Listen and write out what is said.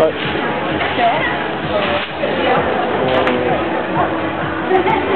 But